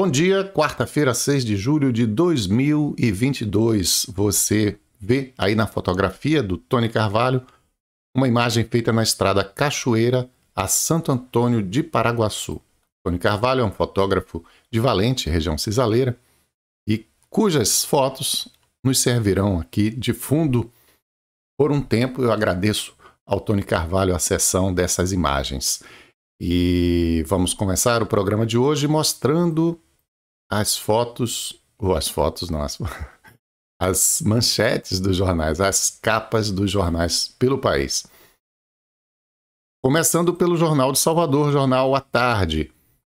Bom dia, quarta-feira, 6 de julho de 2022. Você vê aí na fotografia do Tony Carvalho uma imagem feita na estrada Cachoeira a Santo Antônio de Paraguaçu. Tony Carvalho é um fotógrafo de Valente, região cisaleira, e cujas fotos nos servirão aqui de fundo por um tempo. Eu agradeço ao Tony Carvalho a sessão dessas imagens. E vamos começar o programa de hoje mostrando as fotos, ou as fotos, não, as, as manchetes dos jornais, as capas dos jornais pelo país. Começando pelo Jornal de Salvador, Jornal à Tarde,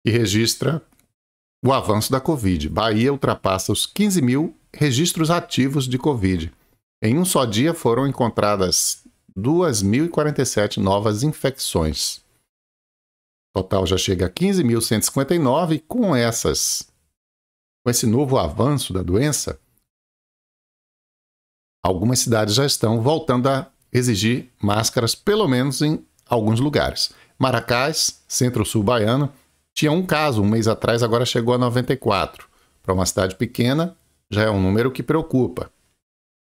que registra o avanço da Covid. Bahia ultrapassa os 15 mil registros ativos de Covid. Em um só dia foram encontradas 2.047 novas infecções. O total já chega a 15.159 e com essas com esse novo avanço da doença, algumas cidades já estão voltando a exigir máscaras, pelo menos em alguns lugares. Maracás, centro-sul baiano, tinha um caso um mês atrás, agora chegou a 94. Para uma cidade pequena, já é um número que preocupa.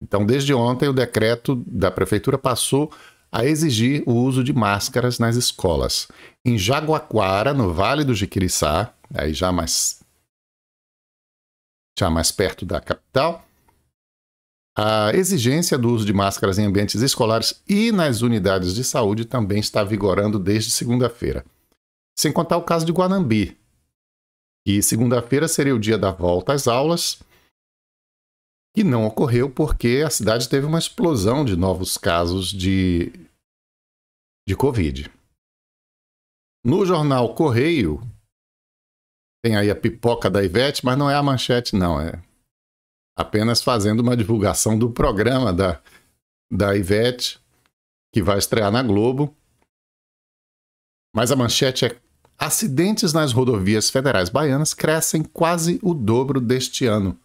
Então, desde ontem, o decreto da prefeitura passou a exigir o uso de máscaras nas escolas. Em Jaguaquara, no Vale do Jiquiriçá, aí já mais já mais perto da capital, a exigência do uso de máscaras em ambientes escolares e nas unidades de saúde também está vigorando desde segunda-feira. Sem contar o caso de Guanambi, que segunda-feira seria o dia da volta às aulas, que não ocorreu porque a cidade teve uma explosão de novos casos de, de Covid. No jornal Correio, tem aí a pipoca da Ivete, mas não é a manchete, não. É apenas fazendo uma divulgação do programa da, da Ivete, que vai estrear na Globo. Mas a manchete é: acidentes nas rodovias federais baianas crescem quase o dobro deste ano.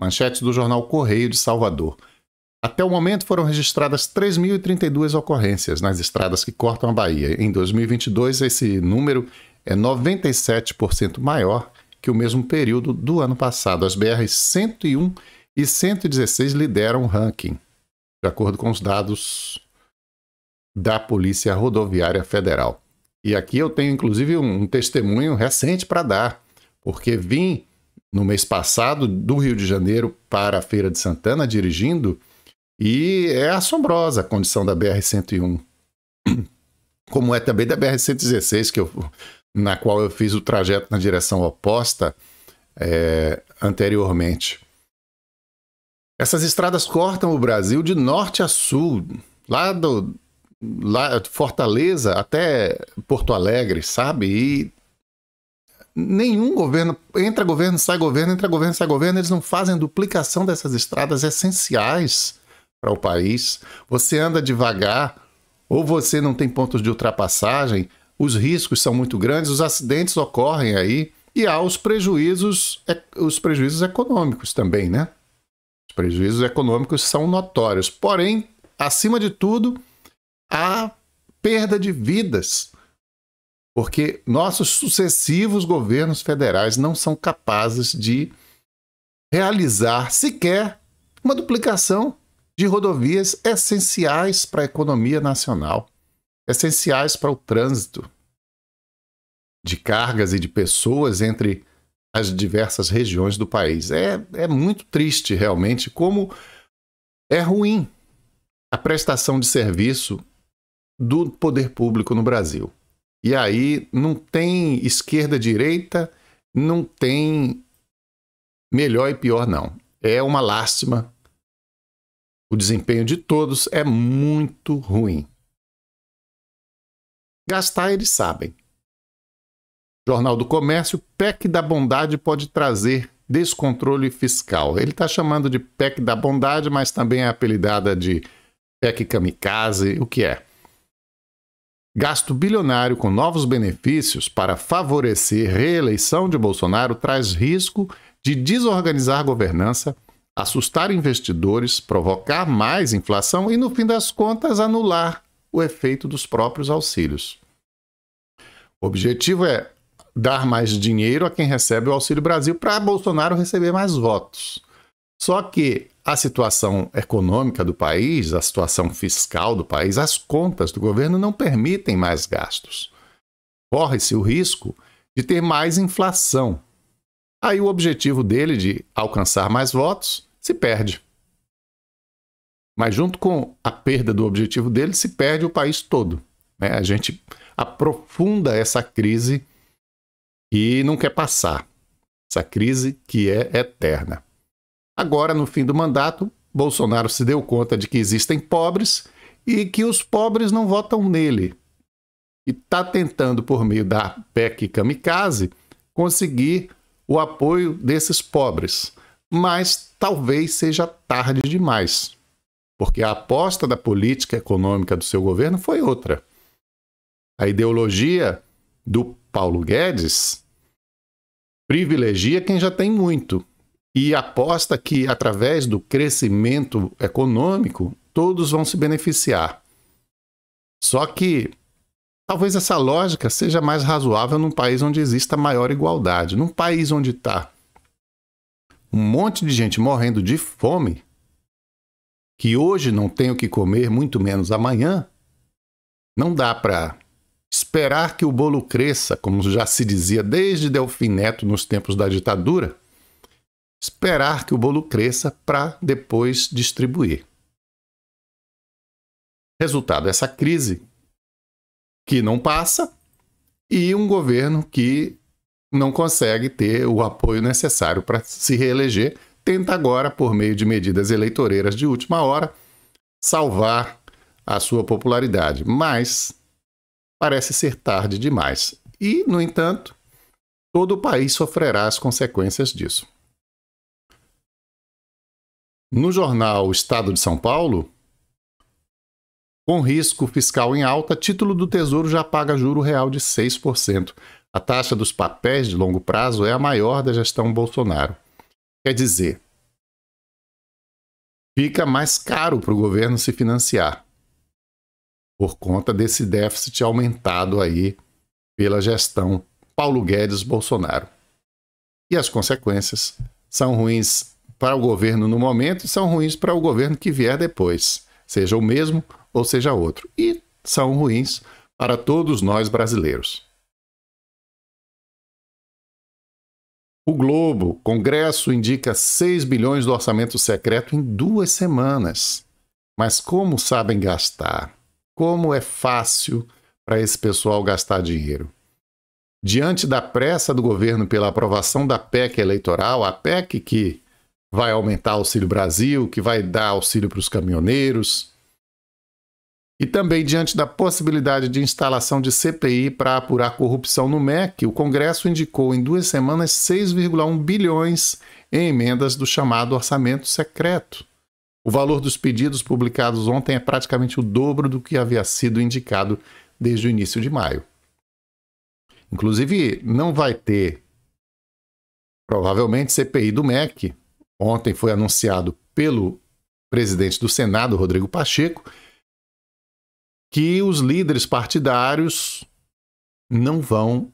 Manchete do jornal Correio de Salvador. Até o momento foram registradas 3.032 ocorrências nas estradas que cortam a Bahia. Em 2022, esse número é 97% maior que o mesmo período do ano passado. As BRs 101 e 116 lideram o ranking, de acordo com os dados da Polícia Rodoviária Federal. E aqui eu tenho inclusive um testemunho recente para dar, porque vim no mês passado do Rio de Janeiro para a Feira de Santana dirigindo e é assombrosa a condição da BR-101. Como é também da BR-116, que eu na qual eu fiz o trajeto na direção oposta é, anteriormente. Essas estradas cortam o Brasil de norte a sul, lá do lá, Fortaleza até Porto Alegre, sabe? E nenhum governo, entra governo, sai governo, entra governo, sai governo, eles não fazem duplicação dessas estradas essenciais para o país. Você anda devagar, ou você não tem pontos de ultrapassagem, os riscos são muito grandes, os acidentes ocorrem aí e há os prejuízos, os prejuízos econômicos também, né? Os prejuízos econômicos são notórios. Porém, acima de tudo, há perda de vidas, porque nossos sucessivos governos federais não são capazes de realizar sequer uma duplicação de rodovias essenciais para a economia nacional essenciais para o trânsito de cargas e de pessoas entre as diversas regiões do país. É, é muito triste, realmente, como é ruim a prestação de serviço do poder público no Brasil. E aí não tem esquerda-direita, não tem melhor e pior, não. É uma lástima. O desempenho de todos é muito ruim. Gastar eles sabem. Jornal do Comércio, PEC da bondade pode trazer descontrole fiscal. Ele está chamando de PEC da bondade, mas também é apelidada de PEC kamikaze. O que é? Gasto bilionário com novos benefícios para favorecer reeleição de Bolsonaro traz risco de desorganizar governança, assustar investidores, provocar mais inflação e, no fim das contas, anular o efeito dos próprios auxílios. O objetivo é dar mais dinheiro a quem recebe o Auxílio Brasil para Bolsonaro receber mais votos. Só que a situação econômica do país, a situação fiscal do país, as contas do governo não permitem mais gastos. Corre-se o risco de ter mais inflação. Aí o objetivo dele de alcançar mais votos se perde. Mas junto com a perda do objetivo dele, se perde o país todo. Né? A gente aprofunda essa crise e não quer passar. Essa crise que é eterna. Agora, no fim do mandato, Bolsonaro se deu conta de que existem pobres e que os pobres não votam nele. E está tentando, por meio da PEC Kamikaze, conseguir o apoio desses pobres. Mas talvez seja tarde demais, porque a aposta da política econômica do seu governo foi outra. A ideologia do Paulo Guedes privilegia quem já tem muito e aposta que, através do crescimento econômico, todos vão se beneficiar. Só que talvez essa lógica seja mais razoável num país onde exista maior igualdade. Num país onde está um monte de gente morrendo de fome, que hoje não tem o que comer, muito menos amanhã, não dá para esperar que o bolo cresça, como já se dizia desde Delfim Neto nos tempos da ditadura, esperar que o bolo cresça para depois distribuir. Resultado essa crise que não passa e um governo que não consegue ter o apoio necessário para se reeleger, tenta agora, por meio de medidas eleitoreiras de última hora, salvar a sua popularidade. Mas parece ser tarde demais. E, no entanto, todo o país sofrerá as consequências disso. No jornal Estado de São Paulo, com risco fiscal em alta, título do Tesouro já paga juro real de 6%. A taxa dos papéis de longo prazo é a maior da gestão Bolsonaro. Quer dizer, fica mais caro para o governo se financiar por conta desse déficit aumentado aí pela gestão Paulo Guedes Bolsonaro. E as consequências são ruins para o governo no momento e são ruins para o governo que vier depois, seja o mesmo ou seja outro. E são ruins para todos nós brasileiros. O Globo, Congresso indica 6 bilhões do orçamento secreto em duas semanas. Mas como sabem gastar? Como é fácil para esse pessoal gastar dinheiro. Diante da pressa do governo pela aprovação da PEC eleitoral, a PEC que vai aumentar o Auxílio Brasil, que vai dar auxílio para os caminhoneiros, e também diante da possibilidade de instalação de CPI para apurar corrupção no MEC, o Congresso indicou em duas semanas 6,1 bilhões em emendas do chamado orçamento secreto. O valor dos pedidos publicados ontem é praticamente o dobro do que havia sido indicado desde o início de maio. Inclusive, não vai ter, provavelmente, CPI do MEC. Ontem foi anunciado pelo presidente do Senado, Rodrigo Pacheco, que os líderes partidários não vão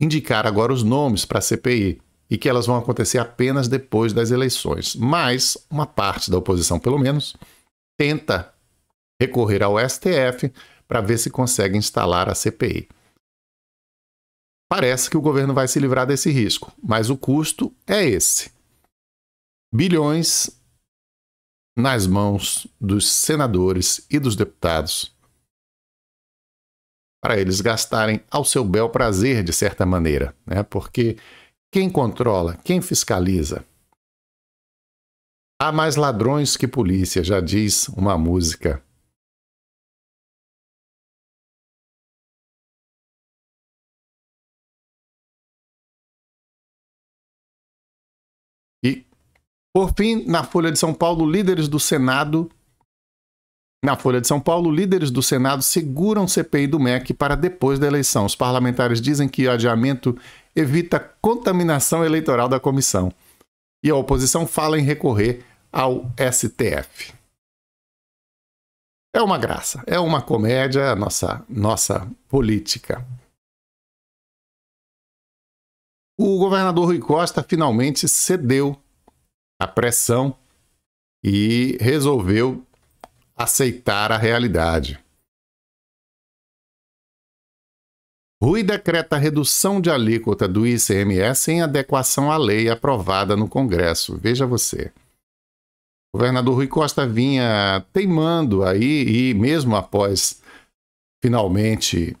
indicar agora os nomes para a CPI e que elas vão acontecer apenas depois das eleições. Mas uma parte da oposição, pelo menos, tenta recorrer ao STF para ver se consegue instalar a CPI. Parece que o governo vai se livrar desse risco, mas o custo é esse: bilhões nas mãos dos senadores e dos deputados para eles gastarem ao seu bel prazer, de certa maneira, né? porque quem controla? Quem fiscaliza? Há mais ladrões que polícia, já diz uma música. E, por fim, na Folha de São Paulo, líderes do Senado. Na Folha de São Paulo, líderes do Senado seguram CPI do MEC para depois da eleição. Os parlamentares dizem que o adiamento evita contaminação eleitoral da comissão. E a oposição fala em recorrer ao STF. É uma graça, é uma comédia, nossa, nossa política. O governador Rui Costa finalmente cedeu à pressão e resolveu aceitar a realidade. Rui decreta redução de alíquota do ICMS em adequação à lei aprovada no Congresso. Veja você. O governador Rui Costa vinha teimando aí, e mesmo após finalmente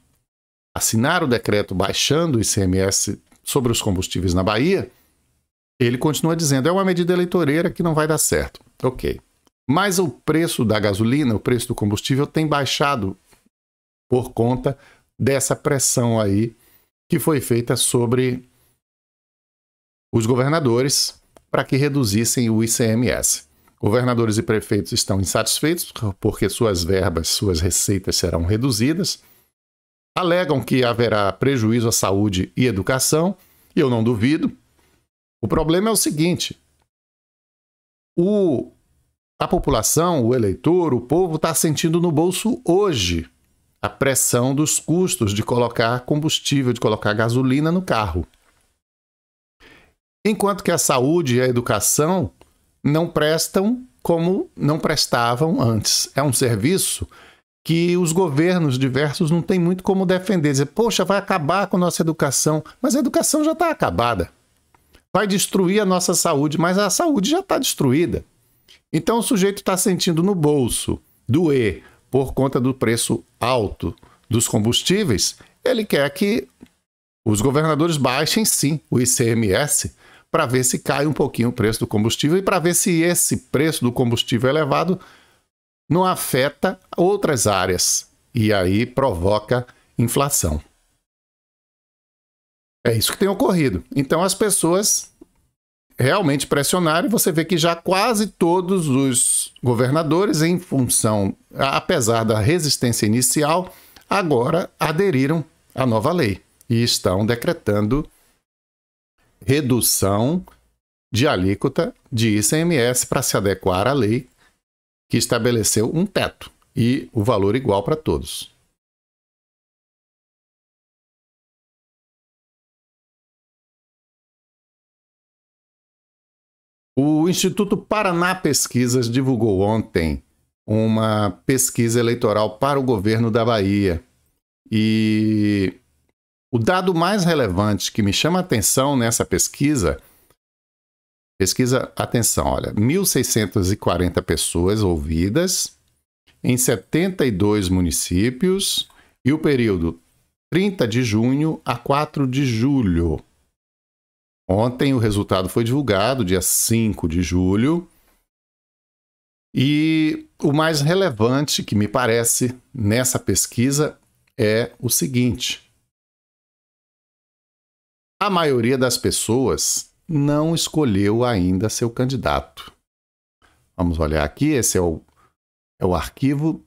assinar o decreto baixando o ICMS sobre os combustíveis na Bahia, ele continua dizendo: é uma medida eleitoreira que não vai dar certo. Ok. Mas o preço da gasolina, o preço do combustível, tem baixado por conta dessa pressão aí que foi feita sobre os governadores para que reduzissem o ICMS. Governadores e prefeitos estão insatisfeitos porque suas verbas, suas receitas serão reduzidas. Alegam que haverá prejuízo à saúde e educação, e eu não duvido. O problema é o seguinte: o, a população, o eleitor, o povo está sentindo no bolso hoje a pressão dos custos de colocar combustível, de colocar gasolina no carro. Enquanto que a saúde e a educação não prestam como não prestavam antes. É um serviço que os governos diversos não têm muito como defender. Dizer, poxa, vai acabar com a nossa educação. Mas a educação já está acabada. Vai destruir a nossa saúde, mas a saúde já está destruída. Então o sujeito está sentindo no bolso doer por conta do preço alto dos combustíveis, ele quer que os governadores baixem sim o ICMS para ver se cai um pouquinho o preço do combustível e para ver se esse preço do combustível elevado não afeta outras áreas e aí provoca inflação. É isso que tem ocorrido. Então as pessoas realmente pressionaram e você vê que já quase todos os governadores, em função, apesar da resistência inicial, agora aderiram à nova lei e estão decretando redução de alíquota de ICMS para se adequar à lei que estabeleceu um teto e o valor igual para todos. O Instituto Paraná Pesquisas divulgou ontem uma pesquisa eleitoral para o governo da Bahia. E o dado mais relevante que me chama a atenção nessa pesquisa, pesquisa, atenção, olha, 1.640 pessoas ouvidas em 72 municípios e o período 30 de junho a 4 de julho. Ontem o resultado foi divulgado, dia 5 de julho. E o mais relevante que me parece nessa pesquisa é o seguinte: a maioria das pessoas não escolheu ainda seu candidato. Vamos olhar aqui, esse é o, é o arquivo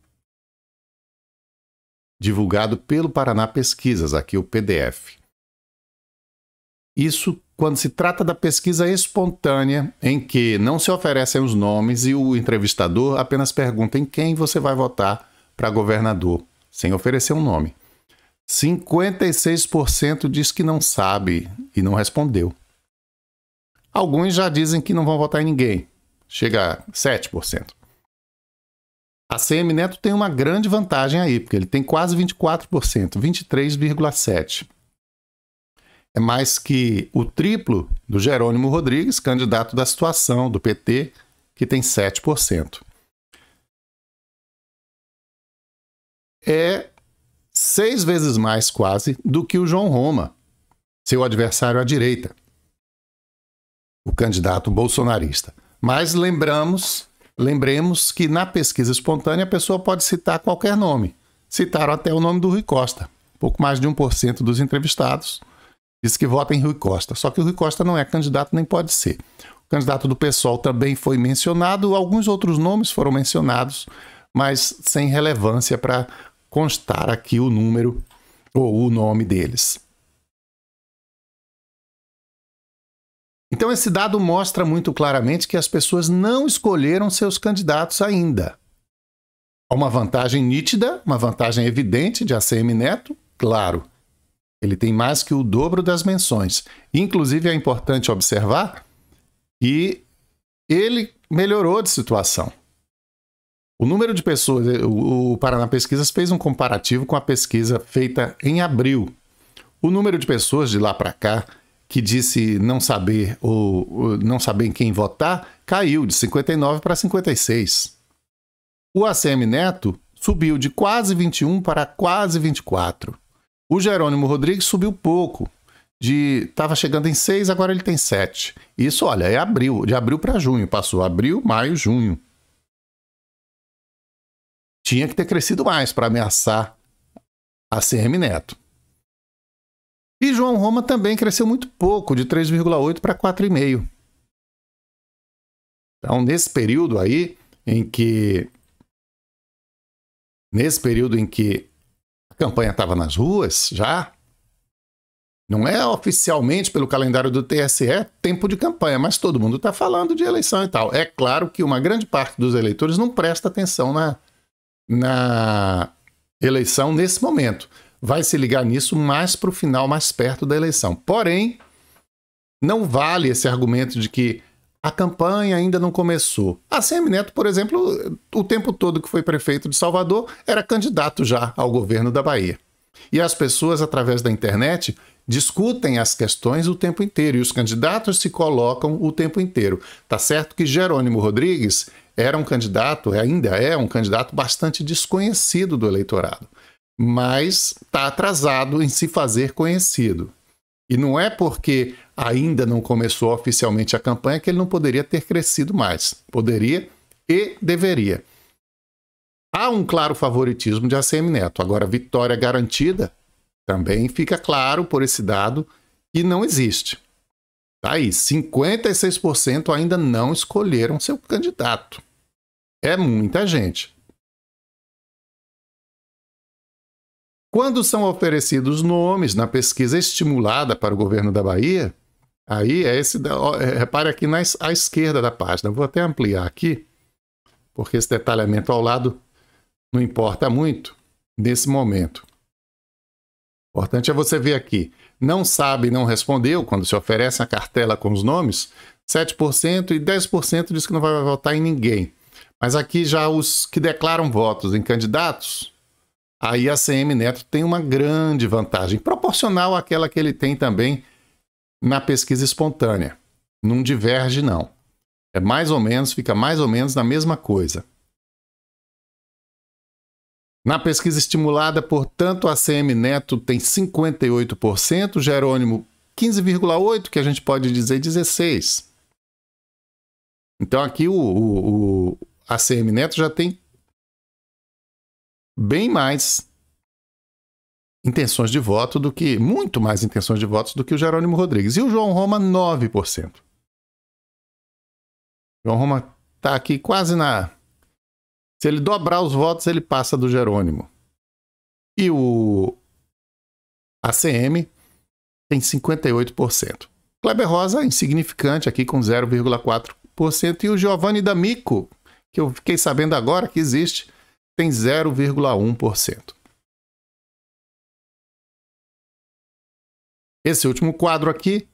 divulgado pelo Paraná Pesquisas, aqui o PDF. Isso quando se trata da pesquisa espontânea, em que não se oferecem os nomes e o entrevistador apenas pergunta em quem você vai votar para governador, sem oferecer um nome. 56% diz que não sabe e não respondeu. Alguns já dizem que não vão votar em ninguém. Chega a 7%. A CM Neto tem uma grande vantagem aí, porque ele tem quase 24%, 23,7% é mais que o triplo do Jerônimo Rodrigues, candidato da situação do PT, que tem 7%. É seis vezes mais quase do que o João Roma, seu adversário à direita, o candidato bolsonarista. Mas lembramos, lembremos que na pesquisa espontânea a pessoa pode citar qualquer nome. Citaram até o nome do Rui Costa. Pouco mais de 1% dos entrevistados Diz que vota em Rui Costa. Só que o Rui Costa não é candidato nem pode ser. O candidato do PSOL também foi mencionado, alguns outros nomes foram mencionados, mas sem relevância para constar aqui o número ou o nome deles. Então, esse dado mostra muito claramente que as pessoas não escolheram seus candidatos ainda. Há uma vantagem nítida, uma vantagem evidente de ACM Neto, claro Ele tem mais que o dobro das menções. Inclusive, é importante observar e ele melhorou de situação. O número de pessoas, o Paraná Pesquisas fez um comparativo com a pesquisa feita em abril. O número de pessoas de lá para cá que disse não saber ou não saber em quem votar caiu de 59 para 56. O ACM Neto subiu de quase 21 para quase 24. O Jerônimo Rodrigues subiu pouco, de estava chegando em 6, agora ele tem 7. Isso, olha, é abril, de abril para junho, passou abril, maio, junho. Tinha que ter crescido mais para ameaçar a CM Neto. E João Roma também cresceu muito pouco, de 3,8 para 4,5. Então, nesse período aí em que nesse período em que campanha estava nas ruas já, não é oficialmente pelo calendário do TSE tempo de campanha, mas todo mundo está falando de eleição e tal. É claro que uma grande parte dos eleitores não presta atenção na, na eleição nesse momento. Vai se ligar nisso mais para o final, mais perto da eleição. Porém, não vale esse argumento de que a campanha ainda não começou. A CM Neto, por exemplo, o tempo todo que foi prefeito de Salvador, era candidato já ao governo da Bahia. E as pessoas, através da internet, discutem as questões o tempo inteiro e os candidatos se colocam o tempo inteiro. Tá certo que Jerônimo Rodrigues era um candidato, ainda é um candidato bastante desconhecido do eleitorado, mas está atrasado em se fazer conhecido. E não é porque ainda não começou oficialmente a campanha que ele não poderia ter crescido mais. Poderia e deveria. Há um claro favoritismo de ACM Neto. Agora, vitória garantida também fica claro por esse dado que não existe. Tá aí, 56% ainda não escolheram seu candidato. É muita gente. Quando são oferecidos nomes na pesquisa estimulada para o governo da Bahia, aí é esse. É, repare aqui na, à esquerda da página. Vou até ampliar aqui, porque esse detalhamento ao lado não importa muito nesse momento. O importante é você ver aqui. Não sabe, não respondeu, quando se oferece a cartela com os nomes, 7% e 10% diz que não vai votar em ninguém. Mas aqui já os que declaram votos em candidatos, aí a CM Neto tem uma grande vantagem, proporcional àquela que ele tem também na pesquisa espontânea. Não diverge, não. É mais ou menos, fica mais ou menos na mesma coisa. Na pesquisa estimulada, portanto, a CM Neto tem 58%, Jerônimo 15,8%, que a gente pode dizer 16%. Então aqui o, o, o, a CM Neto já tem bem mais intenções de voto do que, muito mais intenções de votos do que o Jerônimo Rodrigues. E o João Roma, 9%. João Roma está aqui quase na. Se ele dobrar os votos, ele passa do Jerônimo. E o ACM tem 58%. Kleber Rosa, insignificante aqui com 0,4%. E o Giovanni D'Amico, que eu fiquei sabendo agora que existe, tem 0,1%. Esse último quadro aqui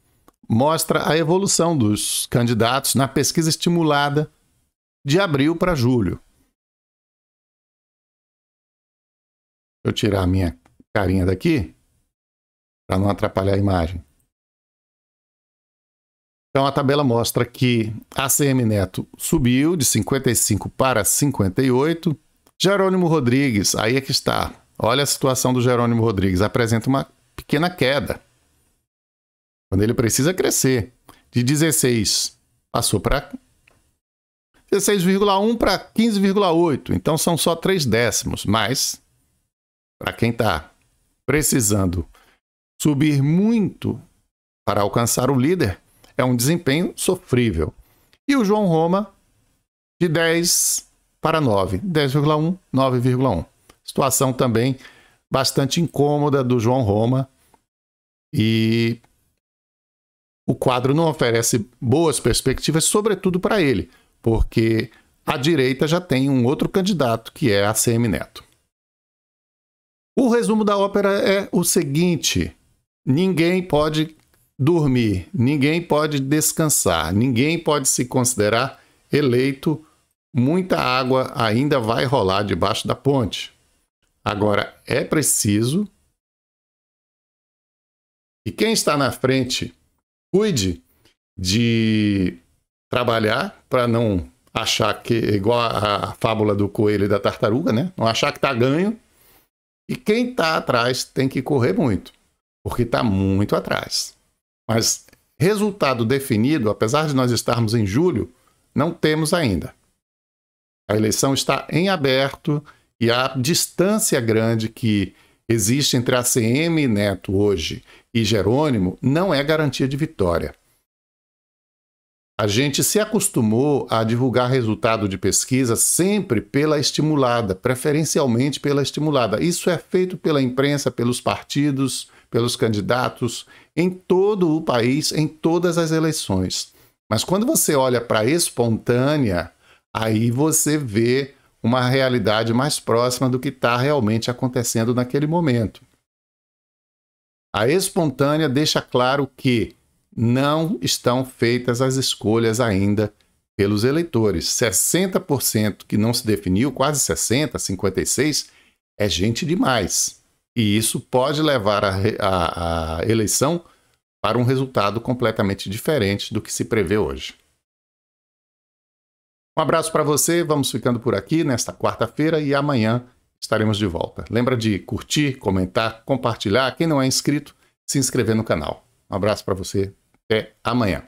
mostra a evolução dos candidatos na pesquisa estimulada de abril para julho. Deixa eu tirar a minha carinha daqui para não atrapalhar a imagem. Então a tabela mostra que a CM Neto subiu de 55 para 58. Jerônimo Rodrigues, aí é que está. Olha a situação do Jerônimo Rodrigues, apresenta uma pequena queda. Quando ele precisa crescer. De 16 passou para 16,1 para 15,8. Então são só 3 décimos. Mas, para quem está precisando subir muito para alcançar o líder, é um desempenho sofrível. E o João Roma, de 10 para 9, 10,1, 9,1. Situação também bastante incômoda do João Roma. E o quadro não oferece boas perspectivas, sobretudo para ele, porque a direita já tem um outro candidato, que é a CM Neto. O resumo da ópera é o seguinte: ninguém pode dormir, ninguém pode descansar, ninguém pode se considerar eleito. Muita água ainda vai rolar debaixo da ponte. Agora, é preciso que quem está na frente cuide de trabalhar para não achar que, igual a, fábula do coelho e da tartaruga, né? Não achar que está ganho. E quem está atrás tem que correr muito, porque está muito atrás. Mas resultado definido, apesar de nós estarmos em julho, não temos ainda. A eleição está em aberto e a distância grande que existe entre a CM Neto hoje e Jerônimo não é garantia de vitória. A gente se acostumou a divulgar resultado de pesquisa sempre pela estimulada, preferencialmente pela estimulada. Isso é feito pela imprensa, pelos partidos, pelos candidatos, em todo o país, em todas as eleições. Mas quando você olha para a espontânea, aí você vê uma realidade mais próxima do que está realmente acontecendo naquele momento. A espontânea deixa claro que não estão feitas as escolhas ainda pelos eleitores. 60% que não se definiu, quase 60%, 56%, é gente demais. E isso pode levar a, a, a eleição para um resultado completamente diferente do que se prevê hoje. Um abraço para você, vamos ficando por aqui nesta quarta-feira e amanhã estaremos de volta. Lembra de curtir, comentar, compartilhar. Quem não é inscrito, se inscrever no canal. Um abraço para você, até amanhã.